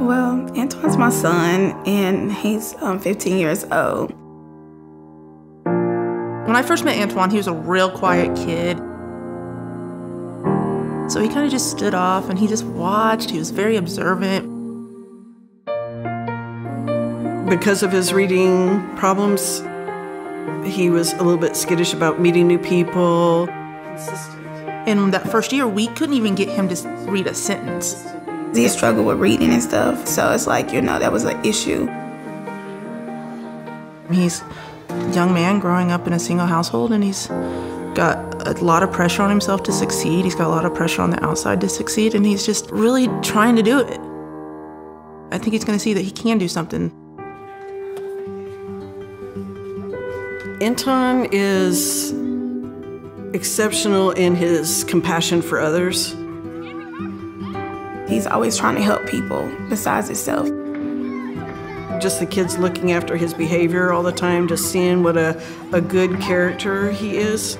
Well, Antoine's my son, and he's um, 15 years old. When I first met Antoine, he was a real quiet kid. So he kind of just stood off and he just watched. He was very observant. Because of his reading problems, he was a little bit skittish about meeting new people. And that first year, we couldn't even get him to read a sentence. He struggled with reading and stuff, so it's like, you know, that was an issue. He's a young man growing up in a single household, and he's got a lot of pressure on himself to succeed. He's got a lot of pressure on the outside to succeed, and he's just really trying to do it. I think he's going to see that he can do something. Antoine is exceptional in his compassion for others. He's always trying to help people besides himself. Just the kids looking after his behavior all the time, just seeing what a, a good character he is.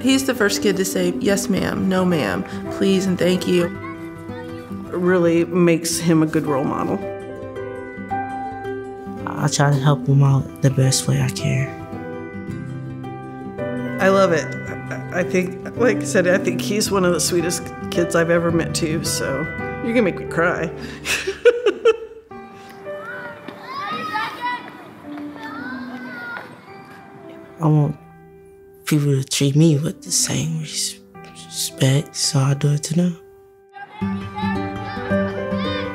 He's the first kid to say, yes, ma'am, no, ma'am, please, and thank you. It really makes him a good role model. I try to help him out the best way I can. I love it. I think, like I said, I think he's one of the sweetest kids I've ever met too, so you're gonna make me cry. I want people to treat me with the same respect, so I do it to them.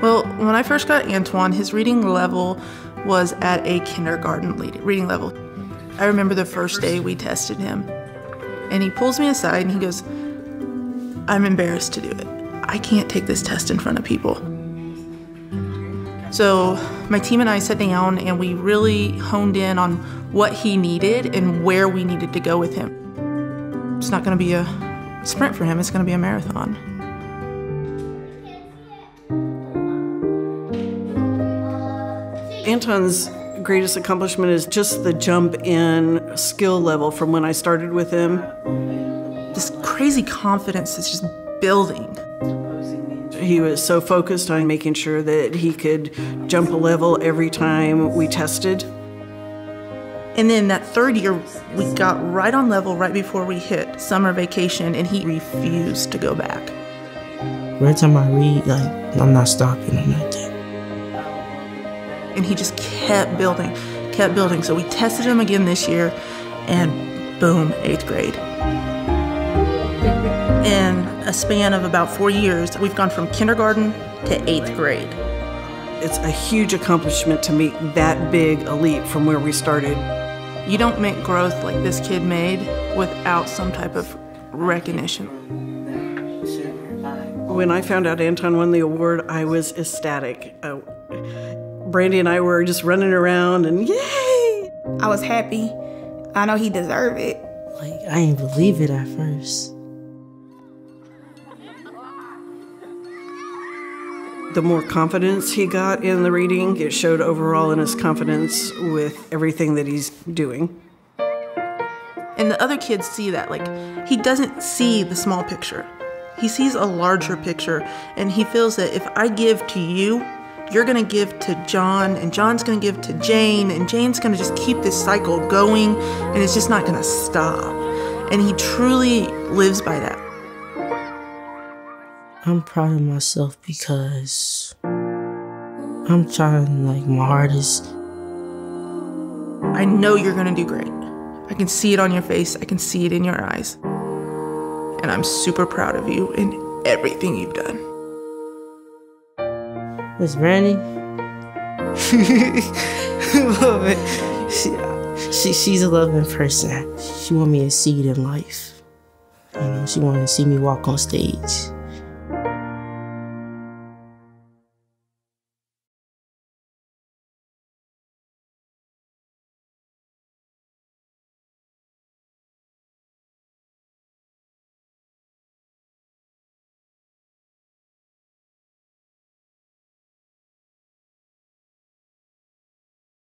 Well, when I first got Antoine, his reading level was at a kindergarten reading level. I remember the first day we tested him, and he pulls me aside and he goes, I'm embarrassed to do it. I can't take this test in front of people. So, my team and I sat down and we really honed in on what he needed and where we needed to go with him. It's not going to be a sprint for him, it's going to be a marathon. Antoine's greatest accomplishment is just the jump in skill level from when I started with him. This crazy confidence is just building. He was so focused on making sure that he could jump a level every time we tested. And then that third year, we got right on level right before we hit summer vacation, and he refused to go back. Every time I read, like, I'm not stopping or nothing. And he just kept building, kept building. So we tested him again this year, and boom, eighth grade. In a span of about four years, we've gone from kindergarten to eighth grade. It's a huge accomplishment to make that big a leap from where we started. You don't make growth like this kid made without some type of recognition. When I found out Antoine won the award, I was ecstatic. Uh, Brandy and I were just running around and yay! I was happy. I know he deserved it. Like, I didn't believe it at first. The more confidence he got in the reading, it showed overall in his confidence with everything that he's doing. And the other kids see that. Like, he doesn't see the small picture, he sees a larger picture. And he feels that if I give to you, you're going to give to John, and John's going to give to Jane, and Jane's going to just keep this cycle going, and it's just not going to stop. And he truly lives by that. I'm proud of myself because I'm trying like my hardest. I know you're gonna do great. I can see it on your face, I can see it in your eyes. And I'm super proud of you in everything you've done. Miss Brandy? Love it. She, she, she's a loving person. She want me to see it in life. You know, she wanted to see me walk on stage.